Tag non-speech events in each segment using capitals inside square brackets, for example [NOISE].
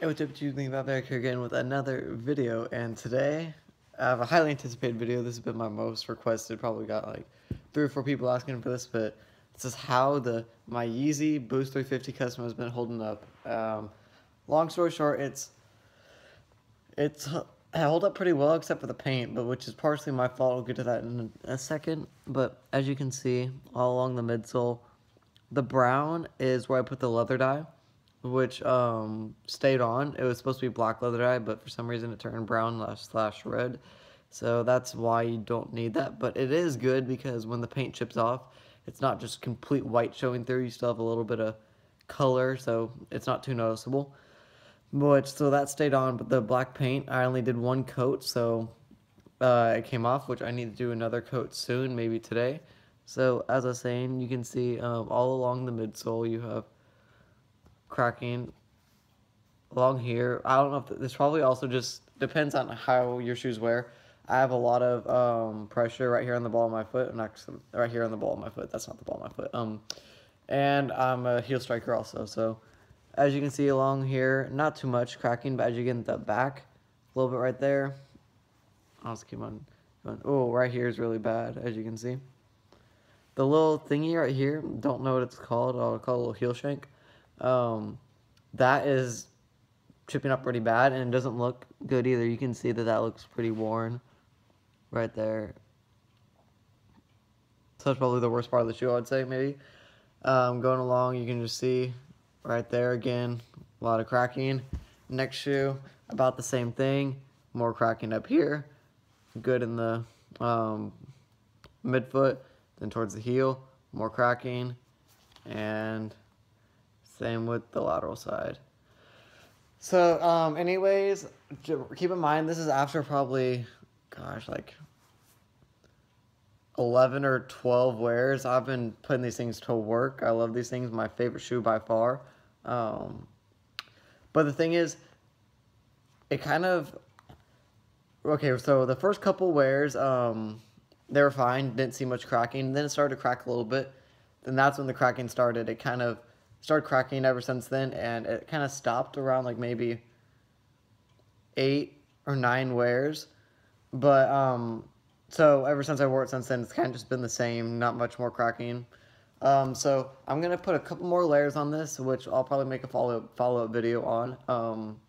Hey, what's up, YouTube? Bob back here again with another video, and today I have a highly anticipated video. This has been my most requested. Probably got like three or four people asking for this, but this is how the my Yeezy Boost 350 custom has been holding up. Um, long story short, it's it's held up pretty well except for the paint, but which is partially my fault. We'll get to that in a second. But as you can see, all along the midsole, the brown is where I put the leather dye which um, stayed on. It was supposed to be black leather dye, but for some reason it turned brown slash red. So that's why you don't need that. But it is good because when the paint chips off, it's not just complete white showing through. You still have a little bit of color, so it's not too noticeable. But so that stayed on, but the black paint, I only did one coat, so uh, it came off, which I need to do another coat soon, maybe today. So as I was saying, you can see um, all along the midsole you have cracking along here. I don't know if this probably also just depends on how your shoes wear. I have a lot of um, pressure right here on the ball of my foot, and actually right here on the ball of my foot. That's not the ball of my foot. Um, and I'm a heel striker also. So as you can see along here, not too much cracking, but as you get in the back, a little bit right there. I'll just keep on going. Oh, right here is really bad, as you can see. The little thingy right here, don't know what it's called. I'll call it a little heel shank um, that is chipping up pretty bad and it doesn't look good either. You can see that that looks pretty worn right there. So that's probably the worst part of the shoe, I would say, maybe. Um, going along, you can just see right there again, a lot of cracking. Next shoe, about the same thing, more cracking up here. Good in the um, midfoot, then towards the heel, more cracking, and same with the lateral side. So, um, anyways, keep in mind this is after probably, gosh, like 11 or 12 wears. I've been putting these things to work. I love these things. My favorite shoe by far. Um, but the thing is, it kind of, okay, so the first couple wears, um, they were fine. Didn't see much cracking. Then it started to crack a little bit. Then that's when the cracking started. It kind of started cracking ever since then, and it kind of stopped around like maybe eight or nine wears. But um, so ever since I wore it since then, it's kind of just been the same, not much more cracking. Um, so I'm gonna put a couple more layers on this, which I'll probably make a follow follow up video on. Um,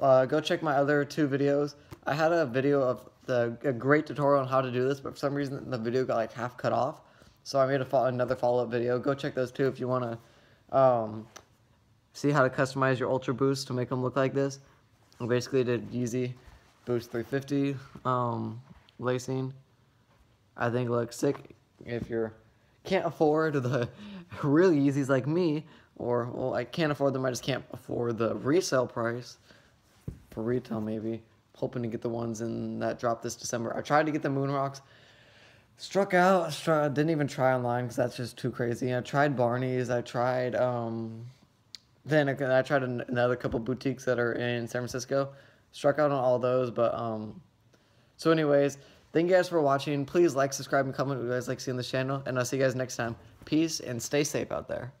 uh, go check my other two videos. I had a video of the a great tutorial on how to do this, but for some reason the video got like half cut off. So I made a fo another follow up video. Go check those two if you wanna um, see how to customize your Ultra Boost to make them look like this. I basically did Yeezy Boost 350 um, lacing. I think looks sick if you're can't afford the [LAUGHS] real Yeezys like me, or well, I can't afford them. I just can't afford the resale price for retail. Maybe hoping to get the ones in that drop this December. I tried to get the Moon Rocks. Struck out. Struck, didn't even try online because that's just too crazy. I tried Barney's. I tried. Um, then I, tried another couple boutiques that are in San Francisco. Struck out on all those, but um. So, anyways, thank you guys for watching. Please like, subscribe, and comment what you guys like seeing this channel, and I'll see you guys next time. Peace and stay safe out there.